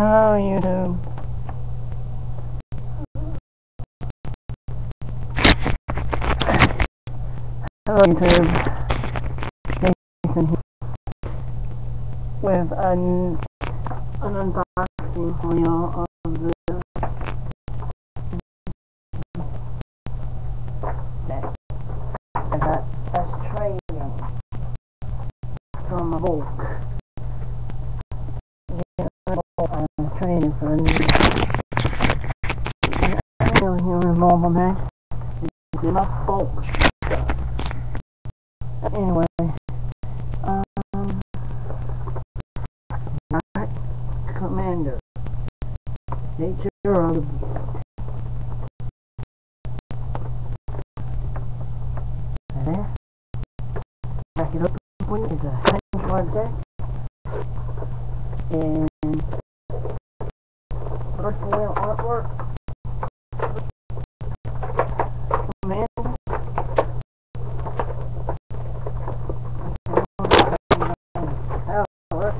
Oh, Hello, YouTube. Hello, YouTube. Jason here with an, an unboxing for y'all of the that got as training from a book. Training for a new really human mobile man. It's in my folks. Anyway, um, Night Commander, nature of the. Back it up you. It's a Hank card deck. And first wheel artwork. Commander. Oh, look.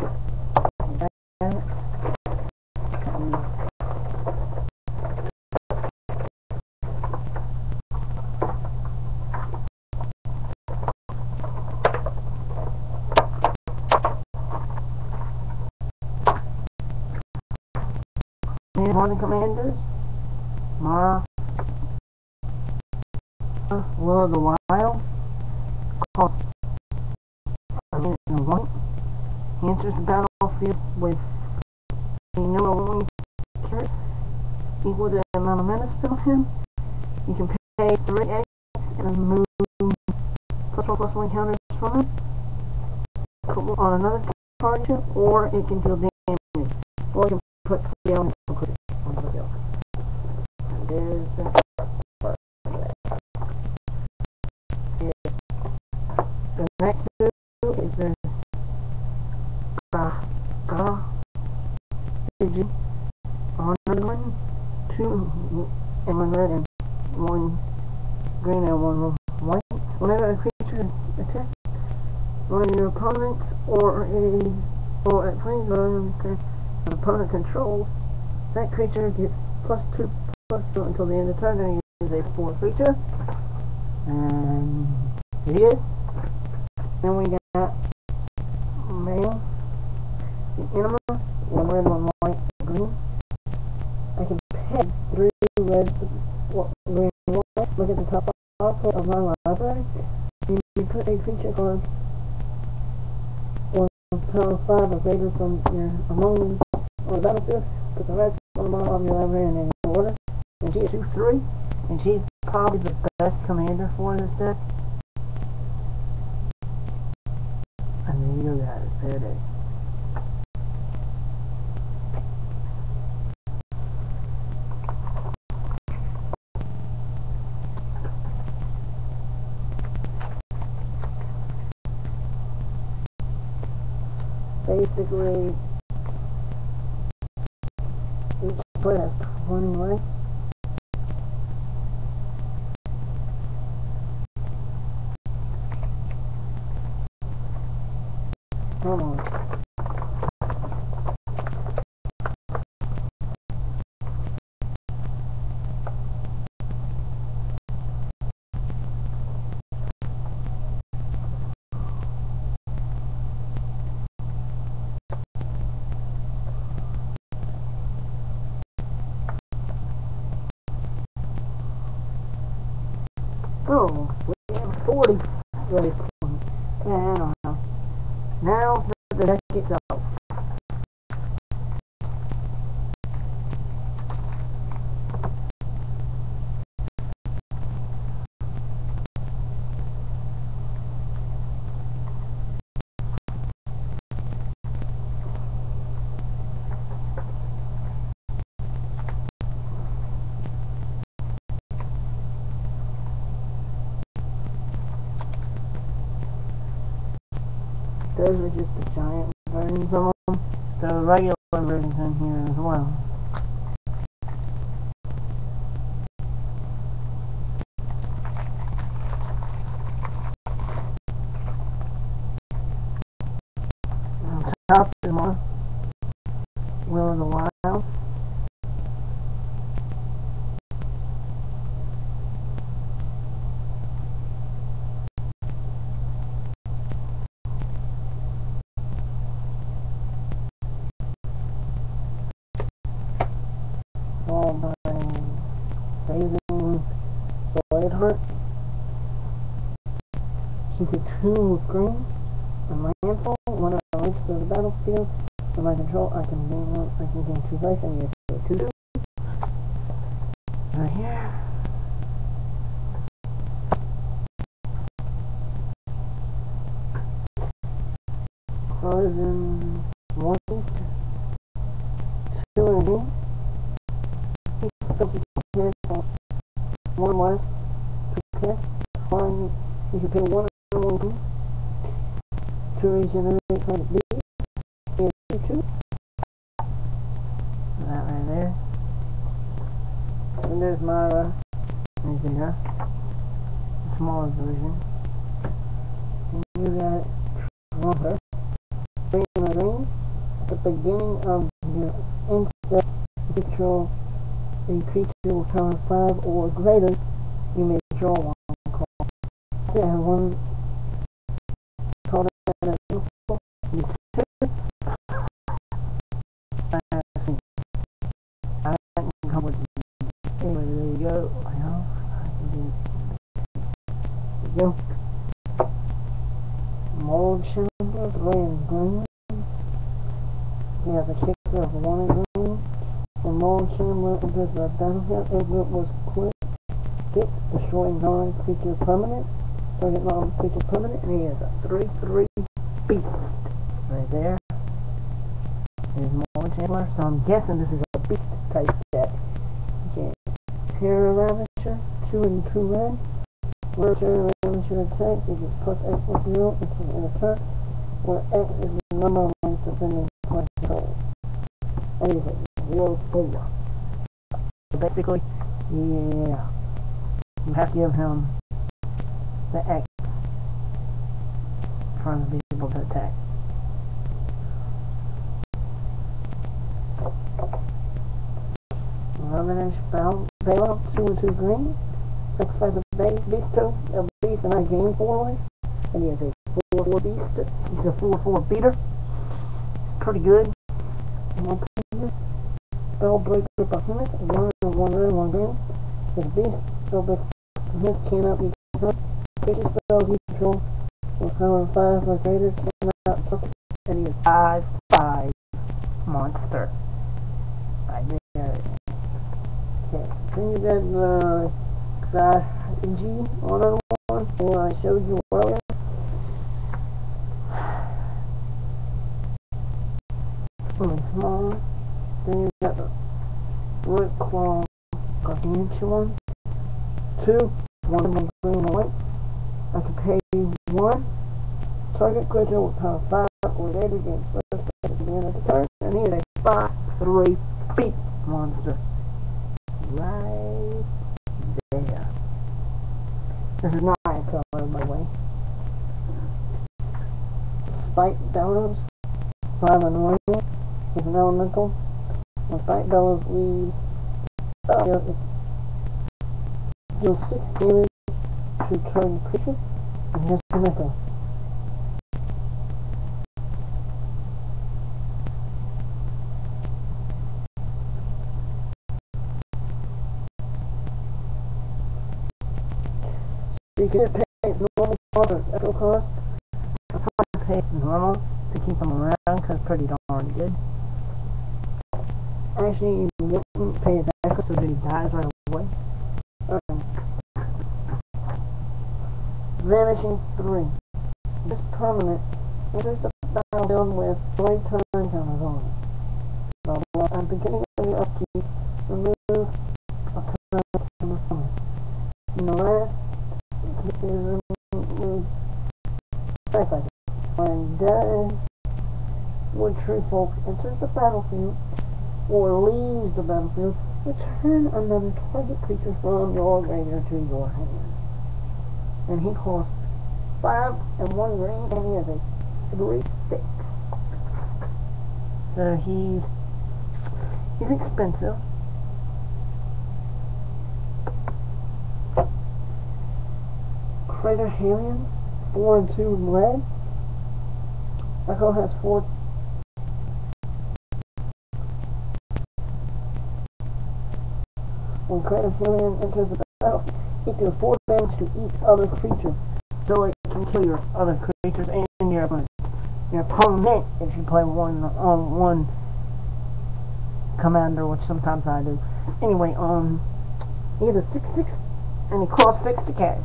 One commanders? Marath. Will of the Wild. Cost a minute and one. He enters the battlefield with a number one carrot equal to the amount of mana spent on him. You can pay 3x and move plus one plus one counters from him on another target, or it can deal damage. Or you can put three on the field. There's the part of that. Yeah. The next two is the Ga Ga Pidgey. Honored one, two and one red and one green and one white. Whenever a creature attacks one of your opponents or a or a an opponent controls, that creature gets plus two plus two until the end of turn and is a four creature. Um, and it is. Then we got Mayael, the Anima, one red, one white, green. I can pay three red, one, green, white. Look at the top output of my library. You, you put a creature card or power five or greater from your among on the battlefield. Put the rest on the bottom of your library in order. And she is two three, and she's probably the best commander for this deck. And there you it. There it is. Basically, each player has 20 life. Hold on. Oh, we have 40 ready points. Yeah, I don't know. Now the deck itself. Those are just the giant versions of them. The regular versions in here as well. On top is one. Will of the Wild. Followed by Raising Bladeheart. Two green. And landfall. When I reach the battlefield, with my control, I can gain one. I can gain two life and it two two. Right here. Frozen one, two and again. One less to cast. Fine, you can pay one to regenerate from. And two two. That right there. And there's. Right there. The smaller version. And you got Trumper. Green and green. At the beginning of your instant control a creature will power 5 or greater, you may draw one card. Have one card that is useful. You should. I think I can come with Anyway, there you go. Mold Shambler, green. He has a kicker of one green. The chamber was quick. Get destroy non-creature permanent. Target non-creature permanent, and he has a 3-3 beast. Right there. There's more Chandler, so I'm guessing this is a beast type deck. Okay. Terra Ravager, 2 and 2 red. Where Terra Ravager attacks, it gets plus X plus 0 until end of turn, where X is the number of lights defending plus control. And he's at 0 4. So basically, yeah. You have to give him the X for him to be able to attack. Bell, bailout, two and two green. Sacrifice a base beast to a beast and I gain four life. And he has a four four beast. He's a four four beater. Pretty good. One beater. Spellbreaker behemoth, one and one red, one green. His beast, spellbreaker behemoth cannot be controlled. Creature spells you control with power five or greater cannot target. And he is five five monster. Right there. Okay, then you got the G on one, what I showed you earlier. Really small. Then you got the Root Claw Gargantuan. Two, one of them green and white. I can pay one. Target creature with power five or greater against first at the end of the turn. And he is a five three beat monster right there. This is not my color, by the way. Spitebellows, 5 and 1 is an elemental. When Spitebellows leaves, uh, deals 6 damage to target creature echo. You can pay normal cost or echo cost. I probably pay normal to keep them around because pretty darn good. Actually, you wouldn't pay so that he dies right away. Um, Vanishing 3. This permanent enters the battlefield with 3 turn counters on it. Blah, blah, blah. At the beginning of your upkeep, remove a turn from it. In the last is removed sacrifice. When dead wood tree folk enters the battlefield or leaves the battlefield, return another target creature from your graveyard to your hand. And he costs five and one green and he has a three six. So he's He's expensive. Crater Hellion, 4 and 2 in red. Echo has 4 When Crater Hellion enters the battle, it can 4 damage to each other creature. So it can kill your other creatures and your opponents. Your opponent, if you play one on one commander, which sometimes I do. Anyway, um, he's a 6-6, and he costs 6 to cast.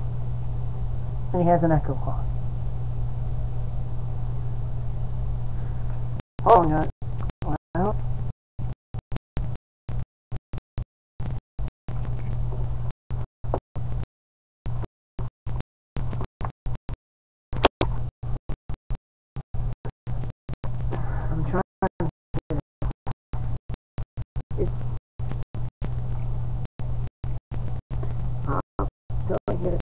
And he has an Echo Claw. Oh, no. Well, I'm trying to get it. It's uh, till I get it.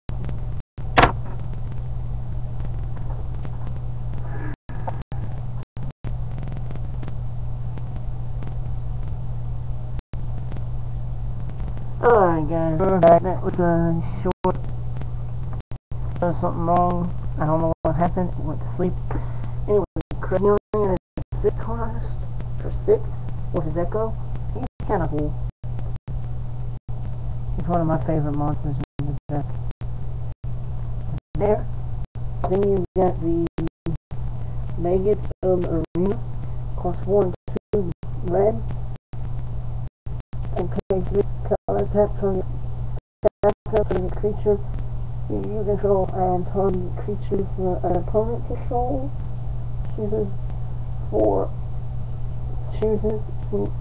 Alright guys, we're that a short, there something wrong, I don't know what happened, it went to sleep. Anyway, Cranium is a six cost, for six, with his Echo, he's cool. He's one of my favorite monsters in the deck. There. Then you've got the Magus of the Arena, cost and two red, and pay three color tap from from creature. Um, you, you control and target creature for an opponent control. Chooses four chooses to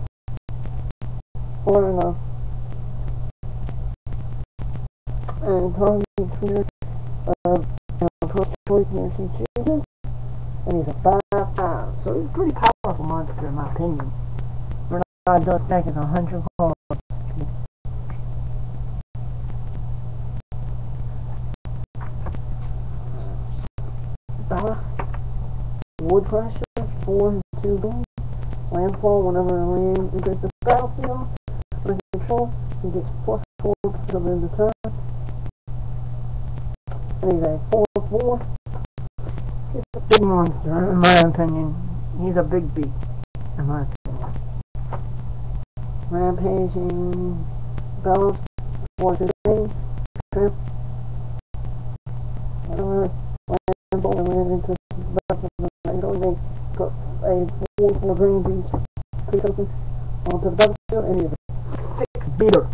four enough and target creature of an opponent's choice if he chooses. And he's a five five so he's a pretty powerful monster in my opinion. Renard does stack is a hundred Bella, Wood 4 and 2 green. Landfall, whenever a land enters the battlefield, under control, he gets plus 4 until the end of the turn. And he's a 4 4. He's a big monster, in my opinion. He's a big beast, in my opinion. Rampaging, Baloths, 4 2 green. Trip. Whenever Landfall and land into the battlefield, you know, they put a 4 4 green beast creep token onto the battlefield, and he's a 6 beater.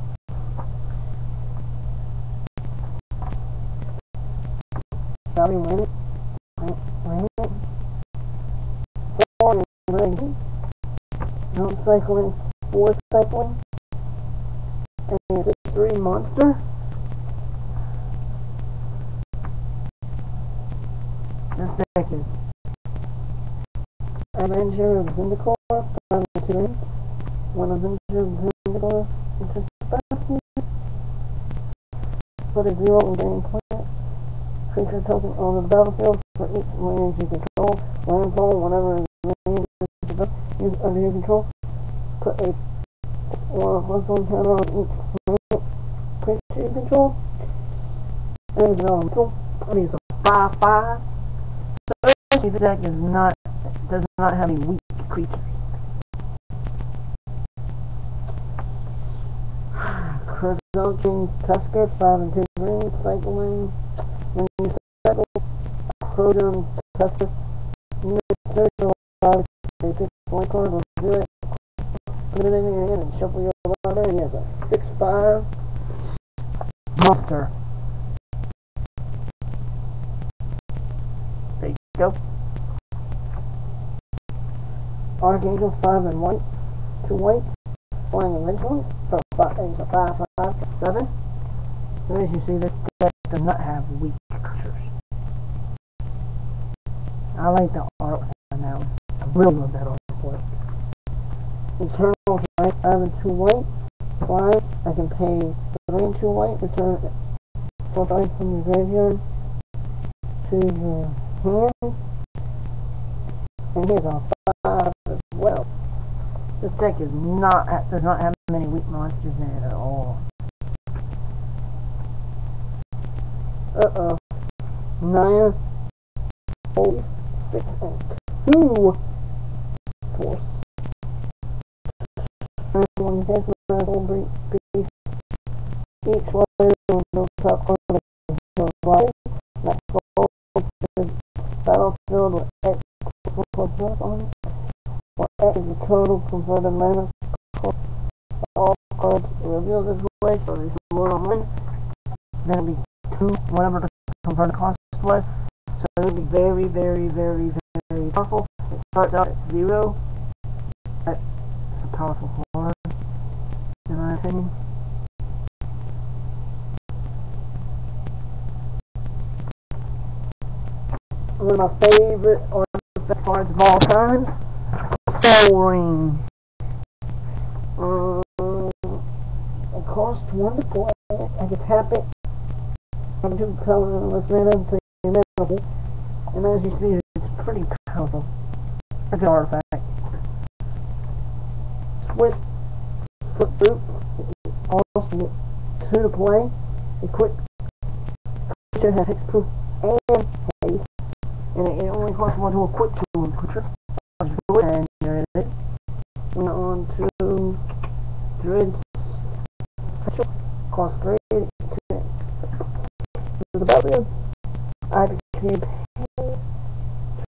Landed. 4 and. No cycling, 4 cycling. And 6 3 monster. This deck is Avenger of two in. One Avenger of enters the battlefield. Put a zero in game plant. Creature token on the battlefield for each land you control. Landfall whenever land is under your control. Put a or plus one counter on each land creature you control. And it's an elemental. And he's a five five. So basically the deck is not does not have any weak creatures. Krosan Tusker, 5 and 2 green, cycling. When you cycle Krosan Tusker, you search your library, pick one card, or do it. Put it in your hand and shuffle your library. He has a 6 5 monster. There you go. Archangel 5 and white, 2 white, flying vigilance, for five, he's a 5 5 7. So as you see, this deck does not have weak creatures. I like the art on that. I really love that art for. Eternal white, 5 and 2 white, fly, I can pay 3 and 2 white, return 4 dice from your graveyard to your hand. And here's a 5 as well. This deck is not does not have many weak monsters in it at all. Uh oh. Naya. Holy six and two. Force. Everyone has whole piece. Each player on the top of the right. That's all. Battlefield with X plus on it. Is the total converted mana. All cards revealed this way, so there's more on one. Then it'll be two, whatever the converted cost was. So it would be very, very, very, very powerful. It starts out at zero. That's a powerful card, in my opinion. One of my favorite artifact cards of all time, Sol Ring. Um, it costs one to play. I can tap it and do colorless random to metal. And as you see, it's pretty powerful. It's an artifact. Swift foot boot. Also two to play. A quick creature has hexproof and haste. And it, only costs one to equip to a creature. And there it is. And on to Druid's cost three to the W. I became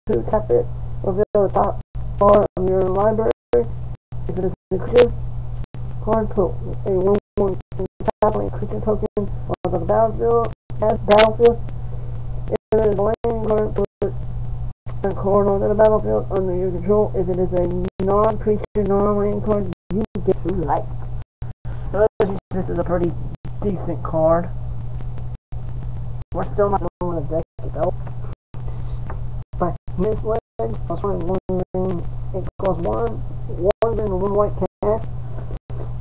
to tap it, reveal the top bar of your library. If it is a creature, card put a 1 1 tap a creature token on the battlefield. As battlefield, if it is a landing card, a card onto the battlefield under your control. If it is a non-creature, non-landing card, you get to life. So this is a pretty decent card. We're still not going to deck itself. But his leg, plus one one it costs one, one and one white cash.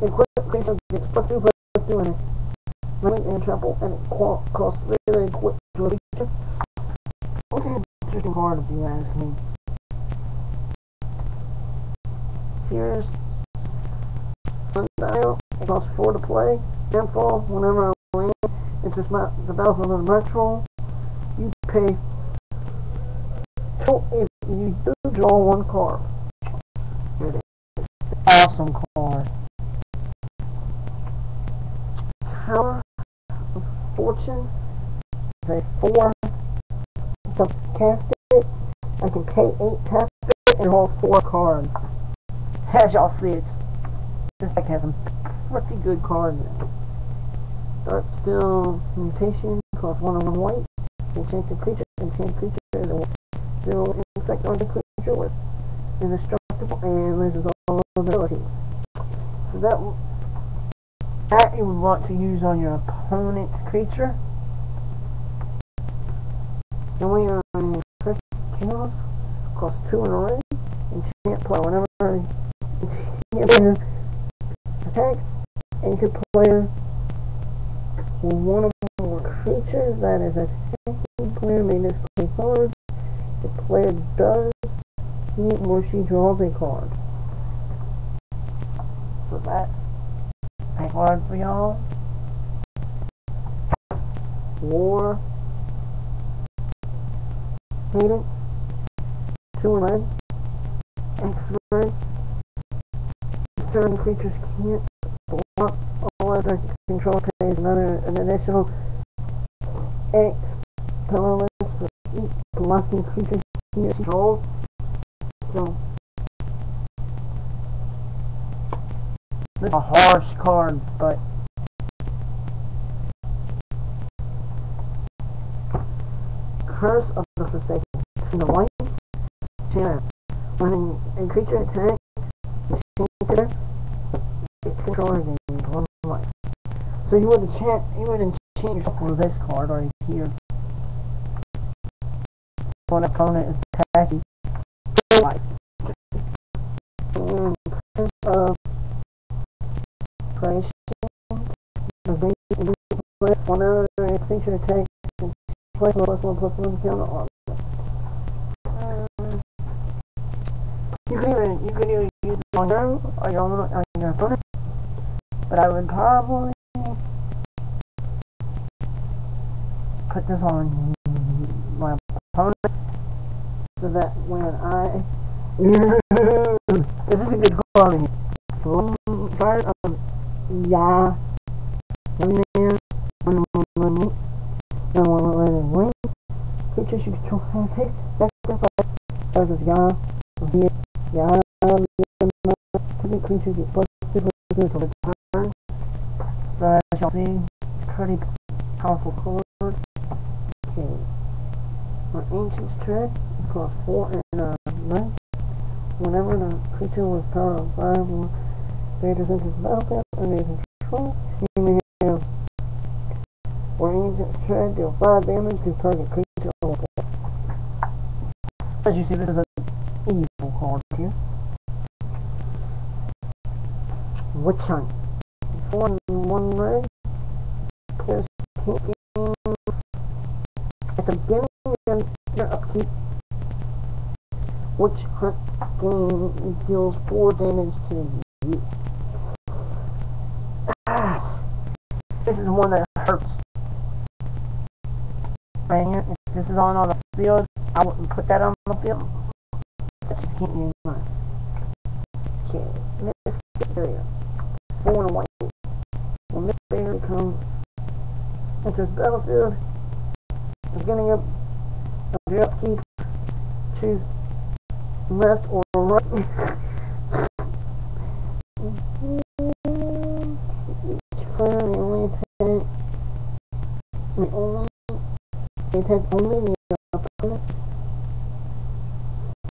Equip creature gets plus two, plus two, and a and trample, and it costs really quick interesting if you ask me? Seer's Sundial, four to play. Landfall, whenever I land, it's just not the battlefield of the natural. You pay two if you do draw one card. It is. Awesome card. Tower of Fortune is a four to cast it. I can pay eight tap it and roll four cards. As y'all see, it's this deck has some pretty good cards in. Dark Steel Mutation costs one on one white. Enchanted creature. Enchanted creature is a zero insect or the creature with indestructible and loses all abilities. So that that you would want to use on your opponent's creature. And when you're on chaos, costs two in a ring. Enchant play whenever enchant player attacks into player one or more creatures that is attacking player may display cards. The player does he or she draws a card. So that's a card for y'all. War Hayden Two red X-ray certain creatures can't block all other control pays another an additional X colorless for each blocking creature he controls. So this is a harsh card, but Curse of the Forsaken. In the white When a creature attacks controller gains one life. So you would enchant you would enchant yourself with this card right here. When an opponent is attacking life. Of creation whenever a creature attacks plus one plus one plus one on can even use go or you on, on your opponent. But I would probably put this on my opponent so that when I this is a good quality. One card of Ya one man one one one one one one one creatures you control have take sacrifice cards of Ya here Ya Target creature get two plus two until turn. So as y'all see, pretty powerful card. Okay. My Ancient's Tread costs four and a nine. Whenever the creature was power of five or greater enters the battlefield under your control, you may have or Ancient's Tread deal five damage to target creature or As you see, this is an evil card here. Witch Hunt. Four and one red. Players can't at the beginning of your upkeep. Witch Hunt game deals four damage to you. Ah, this is one that hurts. Here, if this is on on the field, I wouldn't put that on the field. In mind. Okay, next area four and white. When this bear comes enters battlefield, beginning of, your upkeep, choose left or right. May only attack may only the opponent.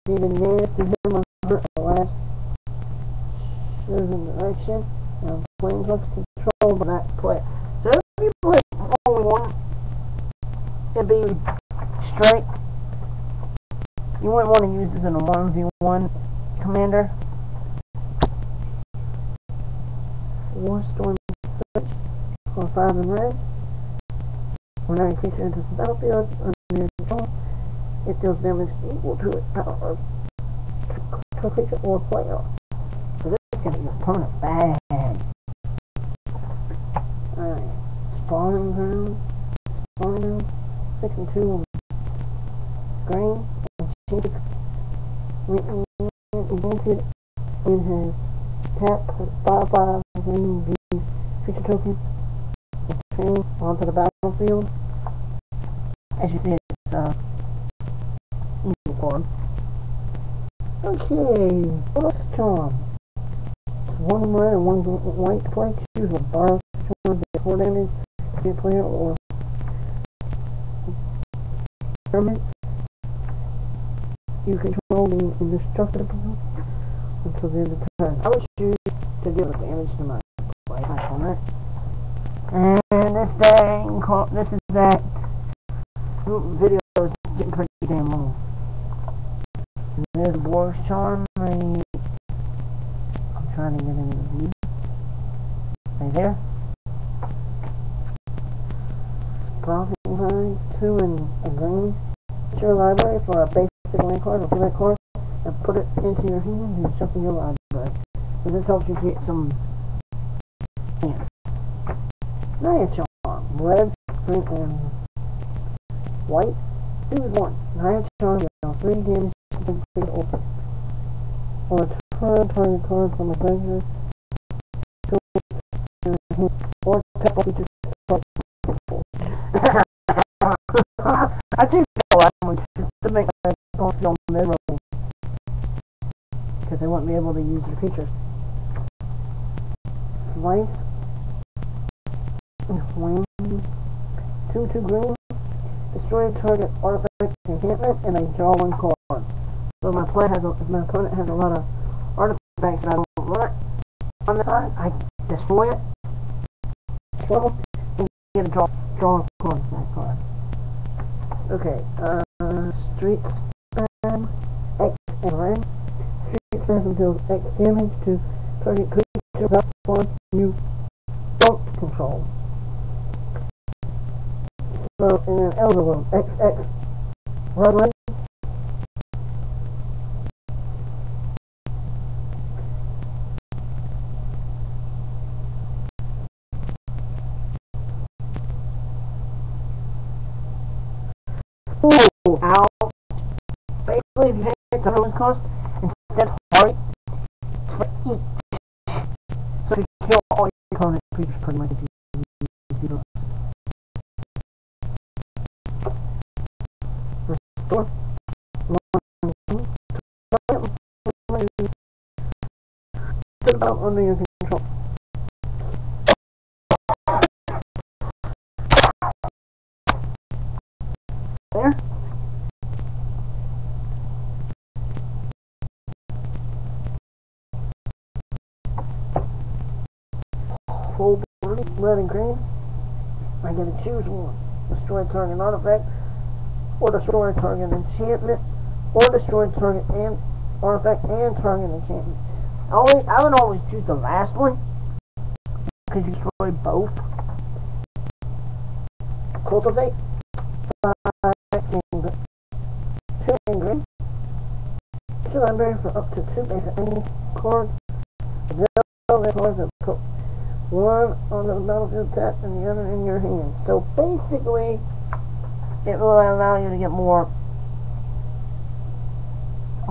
See the nearest to him or her at the last chosen direction Flames looks controlled by that player. So if you play only one, it'd be straight. You wouldn't want to use this in a 1v1 commander. War Storm Search for 5 and red. Whenever a creature enters the battlefield under your control, it deals damage equal to its power to a creature or player. So this is going to be your opponent bad. Spawning ground, spawning 6 and 2 on green, enchanted, invented in his tap, 5 5 green V creature token, train onto the battlefield. As you see, it's uh, form. Okay, Boss Charm. It's one red and one white play. Choose a bar charm, 4 damage player or permits you control the indestructible until the end of time. I would choose to with damage to my play opponent. And this thing, this is that video is getting pretty damn long. There's Boros Charm. I'm trying to get into the view. Right there. Profit lines, two and a. To your library for a basic land card or that card and put it into your hand and shuffle your library. So this helps you get some hand. Naya Charm. Red, green, and white. Choose one. Naya Charm deals three damage to the open. On a turn, target card from a graveyard. Or tap off I feel like just to make my don't feel miserable. Because they won't be able to use their features. Slice. Flame. 2 2 green. Destroy a target artifact enchantment and I draw one card. So my play has a, my opponent has a lot of artifacts that I don't want on the side, I destroy it. So a draw draw a card that card. Okay, uh, Street Spasm, X and Red. Street Spasm deals X damage to target creature without one you don't control. So, in an Elder World, XX Red Red. You hit the ruin cost, instead of it's for eat. So you kill all your opponent creatures pretty much if you. Restore. There. Full body, red and green. I get to choose one. Destroy target artifact, or destroy target enchantment, or destroy target and artifact and target enchantment. Always, I would always choose the last one because you destroy both. Cultivate. Five. Two green. Two library for up to two basic any card. Available cards that put one on the battlefield tap and the other in your hand. So basically, it will allow you to get more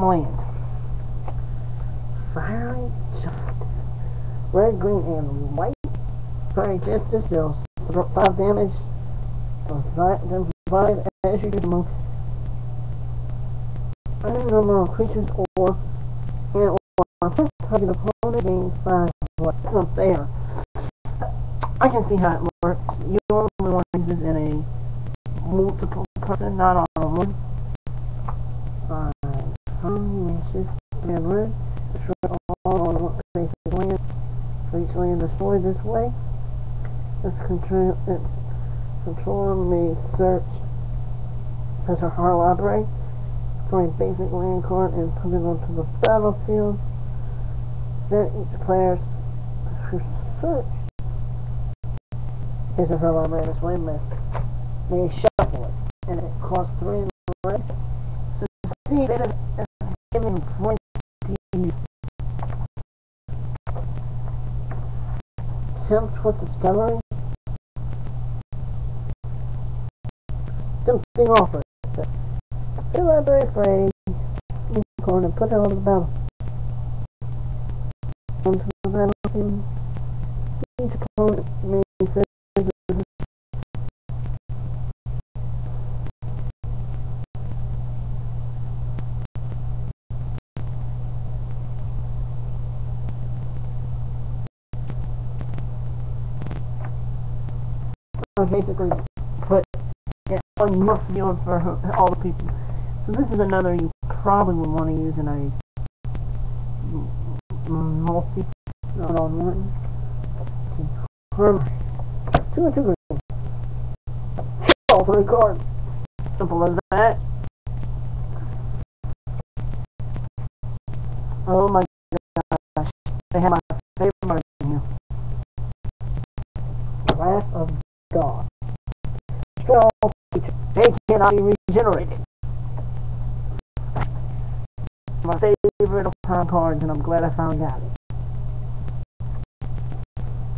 land. Fiery Giant. Red, green, and white. Fiery Justice deals 5 damage. Then divide as you do most. Any number of creatures or and or first target opponent gains 5. What? That's unfair. I can see how it works. You only want to use this in a multiple person, not on one. Inches? And red. Destroy all basic land. For each land destroyed this way. Its control, its controller may search as a hard library for a basic land card and put it onto the battlefield. Then each player who search is a her library this way may, shuffle it. And it costs three red. So you see that it's giving points to use. Attempts with discovery. Something offered. So, your library for a unicorn and put it on the battle. Onto the battlefield. Each opponent may basically put it on your field for all the people. So this is another you probably would want to use in a multi not on one. Two and two All three cards. Simple as that. Oh my gosh. They have my favorite card in here. Wrath of God. Strong they cannot be regenerated. My favorite of time cards, and I'm glad I found out.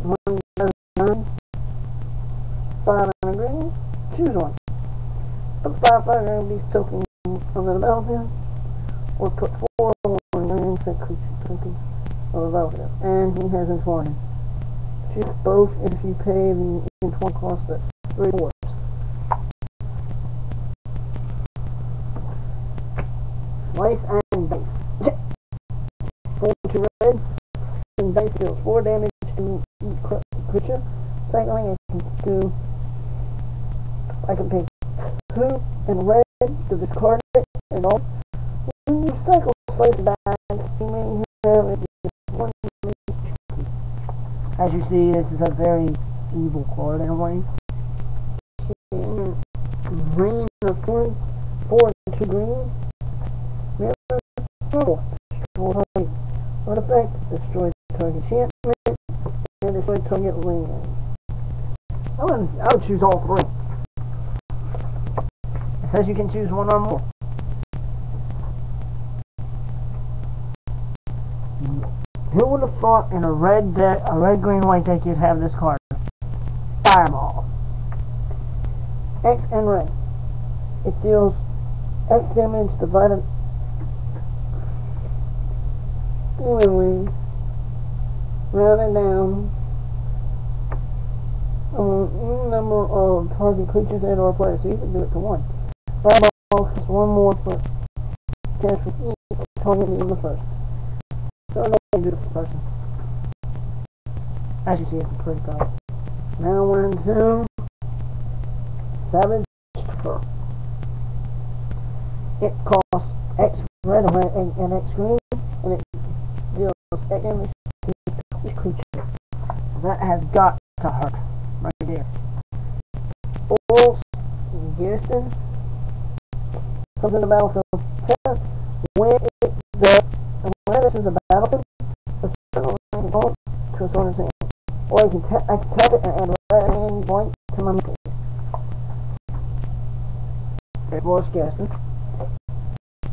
One dozen, five and a green, choose one. Put five five green these tokens on the battlefield, or put four one green set creature tokens on the battlefield. And he has informed. Choose both if you pay the inform cost at three fours. Slice and dice. Four to red. And dice deals four damage to each creature. Cycling, do. I can pay two and red to discard it and all. When you cycle slice back, you may have one. As you see, this is a very evil card in a way. Green of swords, four and two green. Purple, destroy target artifact, destroy target enchantment, and destroy target land. I would, I would choose all three. It says you can choose one or more. Who would have thought in a red deck, a red green white deck you'd have this card? Fireball. X and red. it deals X damage divided evenly, rounded down on any number of target creatures and or players. So you can do it to one. Fireball costs one more for cast with each target being the first. So I can do the first person. As you see, it's a pretty card. Now we're into Savage. It costs X red and, and X green, each creature. That has got to hurt, right there. Boros Garrison comes in the battlefield test when it does, when this is a battlefield, the circle is to a sword hand. Or I can, I can tap it and add red and white to my middle. It was Garrison.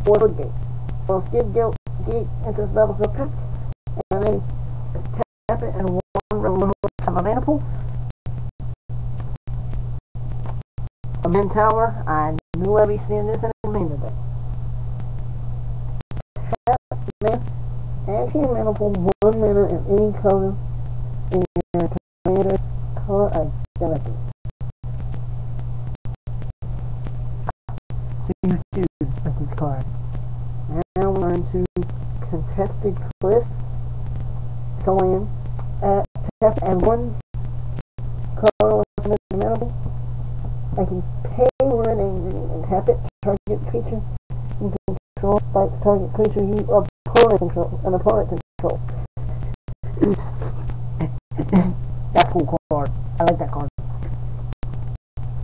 Forward gate. Well, skid gate enters battlefield tap, and then tap it and one remove to my mana pool. A min tower, I knew I'd be seeing this in a minute. Add your mana one mana in any color in your commander's color identity. So you choose with this card. Now we're into contested cliffs. So in at tap and one color within the mana I can pay red and green and tap it target creature you can control fights target creature you opponent control an opponent control. That's cool card. I like that card.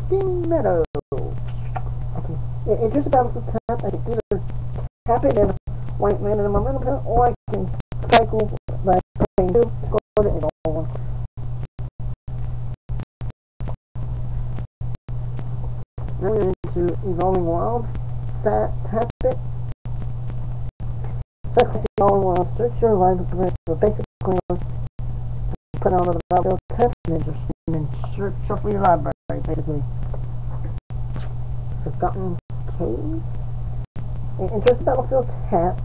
Drifting Meadow. Okay. It, about the tap. I can either tap it and a white man in middle pit, or I can cycle by playing two, score it, and all one. Now we're into Evolving Wilds. That tap it. Sacrifice Evolving Wilds. Search your library for basic clearance put on the battlefield test ninja and search shuffle your library basically. Forgotten Cave? It enters battlefield tapped.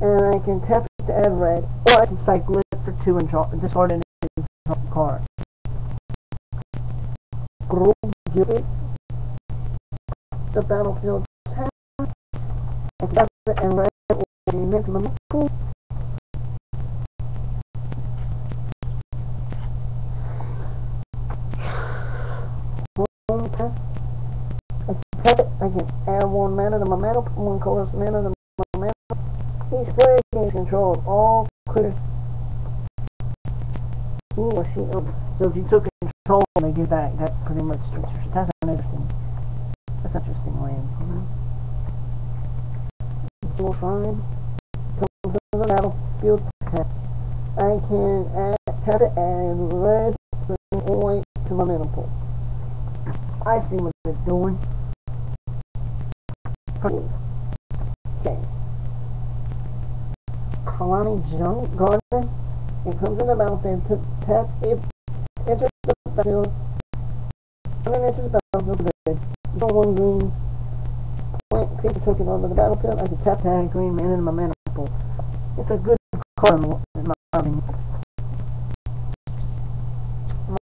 And I can tap it to add red, or I can cycle it for two and an card. Grove Gilbert. The battlefield. I can it and red will be maximum pool. I can add one mana to my mana, one colorless mana to my mana. Each player gains control of all critters he or she. So if you took control and they give back, that's pretty much that's interesting that's interesting land. Mm -hmm. Dual sign comes into the battlefield tap. I can add tap it and red white to my mana pool. I see what it's doing. Okay. Khalni Junk Garden. It comes in the battlefield. Tap it enters the battlefield. And enters the battlefield. One green plant creature token onto the battlefield. I can tap that green man in my mana pool. It's a good card in my opinion.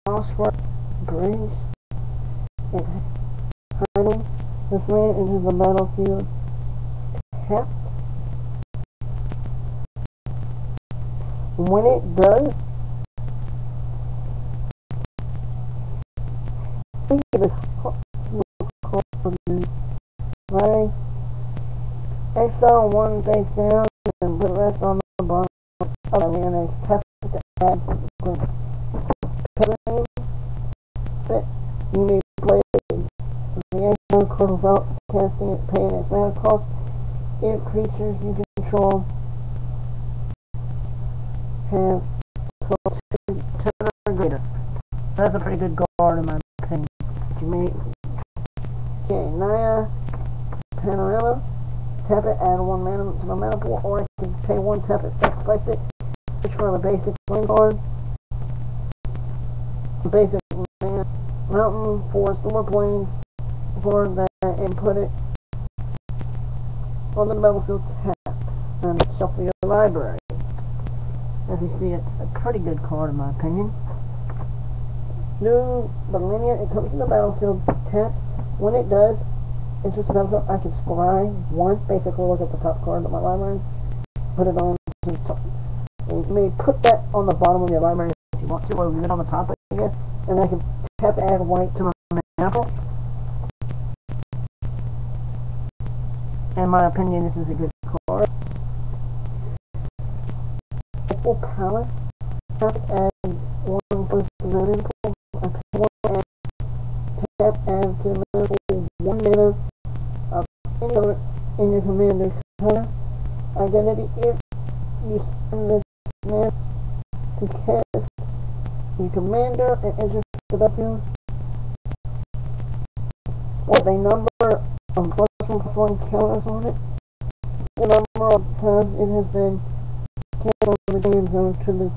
Mosswort Bridge and hiding this land into the battlefield tapped. When it does, think of this right? Exile one face down and put the rest on the bottom of the and tap to add green. But you may play the action card without casting it, paying its mana cost. If creatures you control have 12 turn or greater. That's a pretty good guard in my opinion. You may Okay, Naya Panorama. Tap it, add one mana to mana pool, or I can pay one tap it, sacrifice it. Switch from a basic land card. Basic mountain, forest, or plains for that and put it on the battlefield tab and shuffle your library. As you see, it's a pretty good card in my opinion. New Benalia, it comes in the battlefield tap. When it does, the battlefield, I can scry one, basically look at the top card of my library, put it on the top. And you may put that on the bottom of your library if you want to, or leave it on the top again, and I can tap add white to my example. In my opinion, this is a good card. Full power. Tap add one available. One add tap add to available one mana of any color in your commander's color identity if you send this mana to cast your commander and enter the battlefield with a number of plus one plus one counters on it. The number of times it has been cast on the game zone to the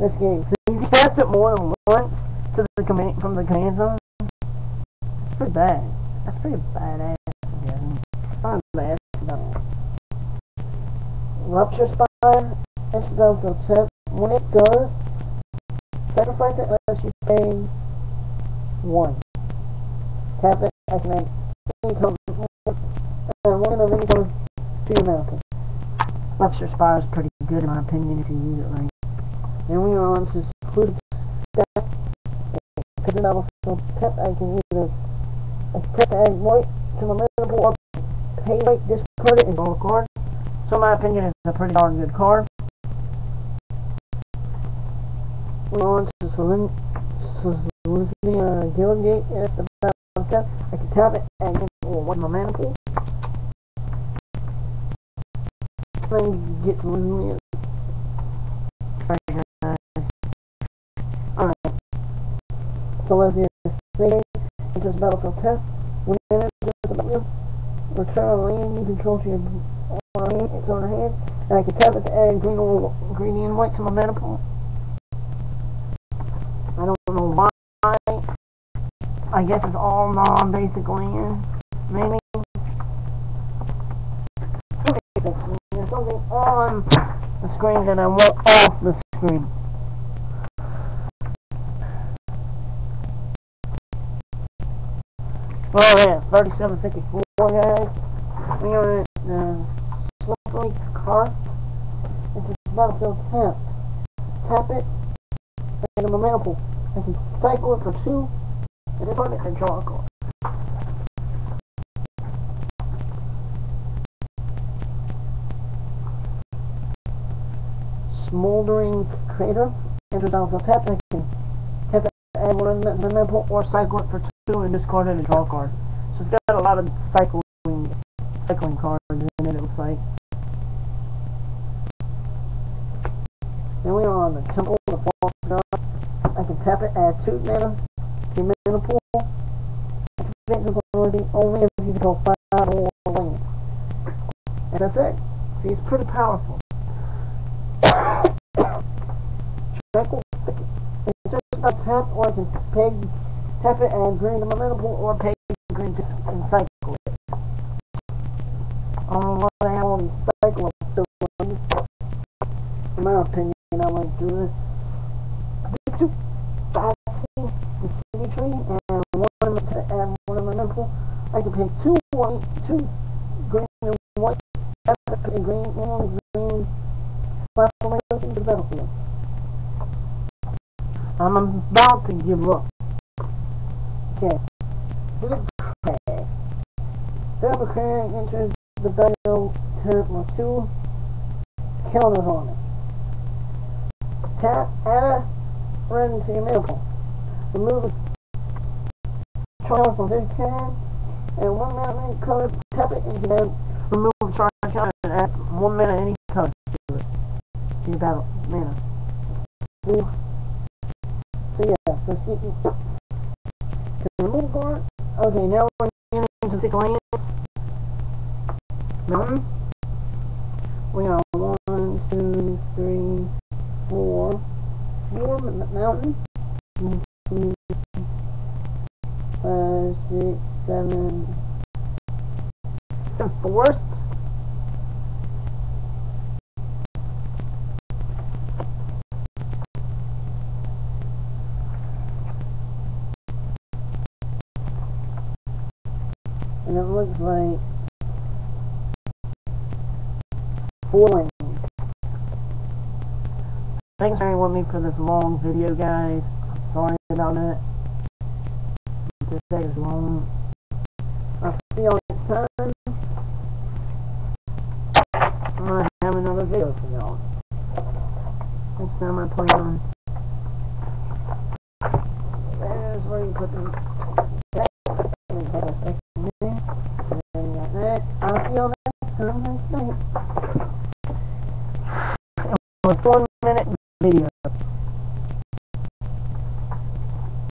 this game. So you cast it more than once to the command from the command zone. That's pretty bad. That's pretty badass. No. Rupture Spire, Incidental Tip. When it does, sacrifice it unless you pay one. Tap it, activate any code, uh, one of any code to your mountain. Rupture Spire is pretty good in my opinion if you use it right. Then we are on to Secluded Steppe. Because in Battlefield Tap, I can either tap add white to my pool or pay white, discard it, and a card. So my opinion, is a pretty darn good card. We're on to Selin Selesnya uh, Guildgate. It's Battlefield Tap. I can tap it and get one my mana. Then get Selesnya Sorry guys. Alright. See this enters test. When it return a land you control to your hand, it's on her hand, and I can tap it to add green green and white to my mana. I don't know why. I guess it's all non basic land. Maybe. There's something on the screen that I want off the screen. Oh yeah, 3754 guys. We are at the uh, Slippery Karst. It's a battlefield tap. Tap it, and a pool. I can cycle it for two, and this one I draw a card. Smoldering Crater. Enter battlefield tap. I can tap it, add one of the mana pool, or cycle for two and discard and draw card. So it's got a lot of cycling cycling cards in it, it looks like. Then we are on the Temple of the False God. I can tap it, add two mana your mana pool. Activate this ability only if you control five or land. And that's it. See, it's pretty powerful. Tranquil Thicket. It's just a tap, or I can peg, tap it and green my mana pool, or peg green and cycle it. Um, I don't know what the cycle doing. In my opinion, I to do this. I do two the city tree and one of them to add one of my nipple. I can pick two white, two green and white, and green and green platform into the battlefield. I'm about to give up. Okay. Big crag. Double crag enters the battle tent with two counters on it. Tap, add a red into your maple. Remove the charge from this can, and one minute any color, tap it, and you can remove the charge count and add one minute any color to it. To your battle mana. So can remove guard. Okay, now we're into six lands. Mountain. We are one, two, three, four, four mountain. One, two, five, six, seven, seven fourths. And it looks like. Thanks for bearing with me for this long video, guys. I'm Sorry about it. This day is long. I'll see y'all next time. I'm gonna have another video for y'all. Next time I plan on. There's where you put them. That.